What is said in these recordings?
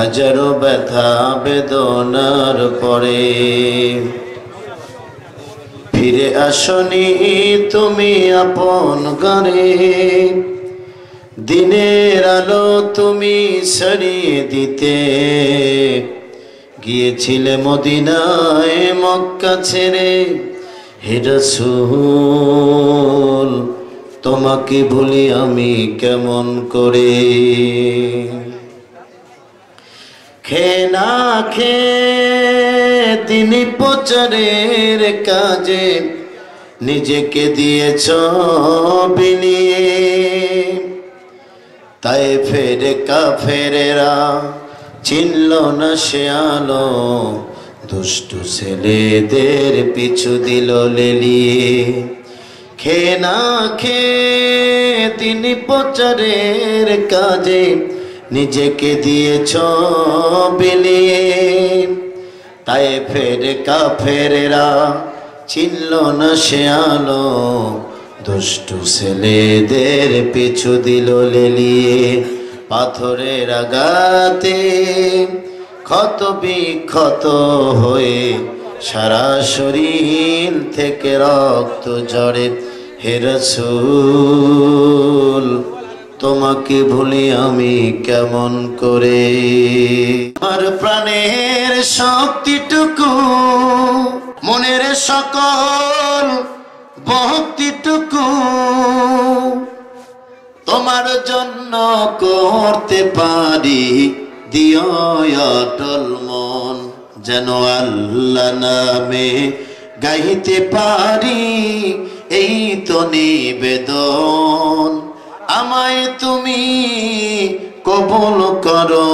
হাজারো ব্যথা বেদনার পরে। ফিরে আসনি তুমি আপন ঘরে। দিনের আলো তুমি সরিয়ে দিতে। গিয়েছিলে মদিনায় মক্কা ছেড়ে। হে রসুল, তোমাকে ভুলি আমি কেমন করে? খে না খে তিনি প্রচারের কাজে নিজেকে দিয়েছ বিলিয়ে তাই ফেরে কাফেরেরা চিনল না সে আলো, দুষ্টু ছেলেদের পিছু দিল লেলিয়ে। খে না খে তিনি প্রচারের কাজে নিজেকে দিয়েছ বিলিয়ে। তাই ফের কাফেরেরা চিনল না সে আলো দুষ্টু ছেলেদের পিছু দিল লেলিয়ে। পাথরের আগাতে ক্ষত বিক্ষত হয়ে সারা শরীর থেকে রক্ত ঝরে হে রসুল। তোমাকে ভুলি আমি কেমন করে? আমার প্রাণের শক্তিটুকু, মনের সকল ভক্তিটুকু তোমার জন্য করতে পারি অটল মন যেন আল্লাহ নামে গাইতে পারি, এই তো নিবেদন। আমায় তুমি কবল করো,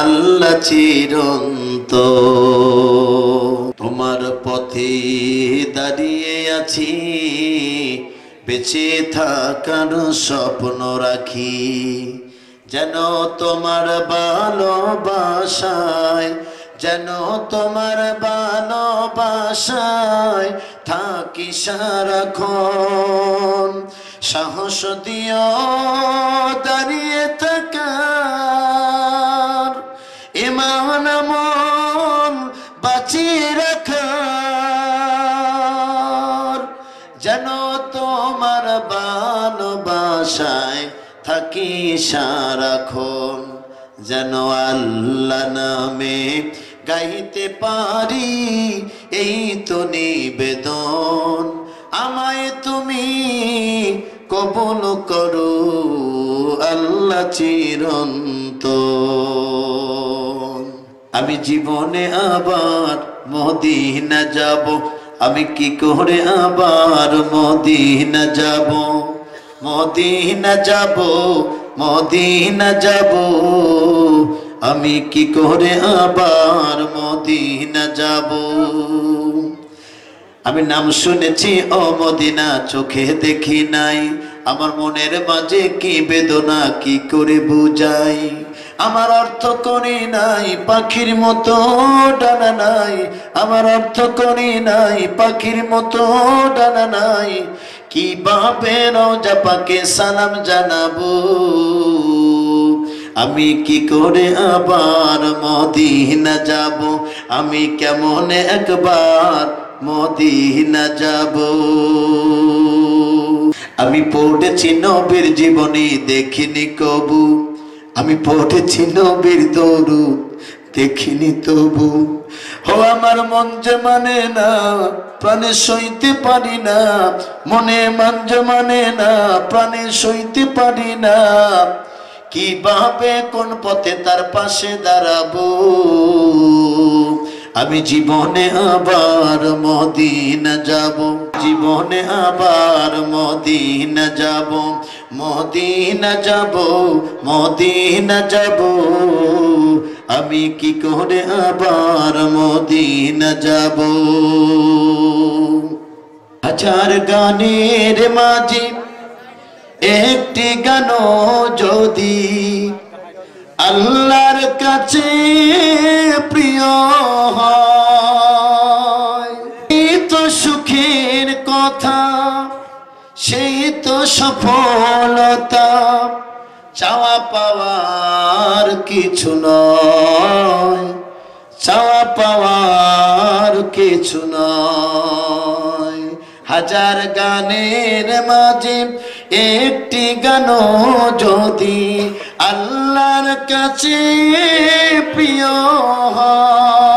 আল্লাহ চিরন্ত তোমার পথে দাঁড়িয়ে আছি, বেঁচে থাকার স্বপ্ন রাখি। যেন তোমার ভালোবাসায়, যেন তোমার ভালোবাসায় থাকি সারাক্ষণ। সাহস দিও দাঁড়িয়ে থাকার, ইমান আমল বাঁচিয়ে রাখার। যেন তোমার ভালোবাসায় থাকি সারাক্ষণ, যেন আল্লাহ নামে গাইতে পারি এই তো নিবেদন। আমায় তুমি কবল করো আল্লাহ চিরন্ত আমি জীবনে আবার মদিনা যাব। আমি কি করে আবার মদিনা যাব? মদিনা যাব মদিনা যাব। আমি কি করে আবার মদিনা যাব? আমি নাম শুনেছি, ও মদিনা, চোখে দেখি নাই। আমার মনের মাঝে কি বেদনা, কি করে বুঝাই? আমার অর্থ করি নাই, পাখির মতো ডানা নাই। আমার অর্থ করি নাই, পাখির মতো ডানা নাই। কি কীভাবে রোজা পাকে সালাম জানাব? আমি কি করে আবার মদিনা যাব? আমি কেমন একবার মদিনা যাব। আমি পড়েছি নবীর জীবনী, দেখিনি কবু। আমি পড়েছি নবীর দৌড়ু দেখিনি তবু। ও আমার মন যে মানে না, প্রাণে সইতে পারি না। মনে মান যে মানে না, প্রাণে সইতে পারি না। কীভাবে কোন পথে তার পাশে দাঁড়াবো? আমি জীবনে আবার মদিনা যাব, জীবনে আবার মদিনা যাব মদিনা যাব মদিনা যাব। আমি কি করে আবার মদিনা যাব? হাজার গানের মাঝে একটি গান যদি আল্লাহর কাছে প্রিয় তো সুখের কথা, সেই তো সফলতা, চাওয়া পাওয়ার কিছু নয়, চাওয়া পাওয়ার কিছু নয়। হাজার গানের মাঝে একটি গান যদি আল্লাহর কাছে প্রিয় হয়।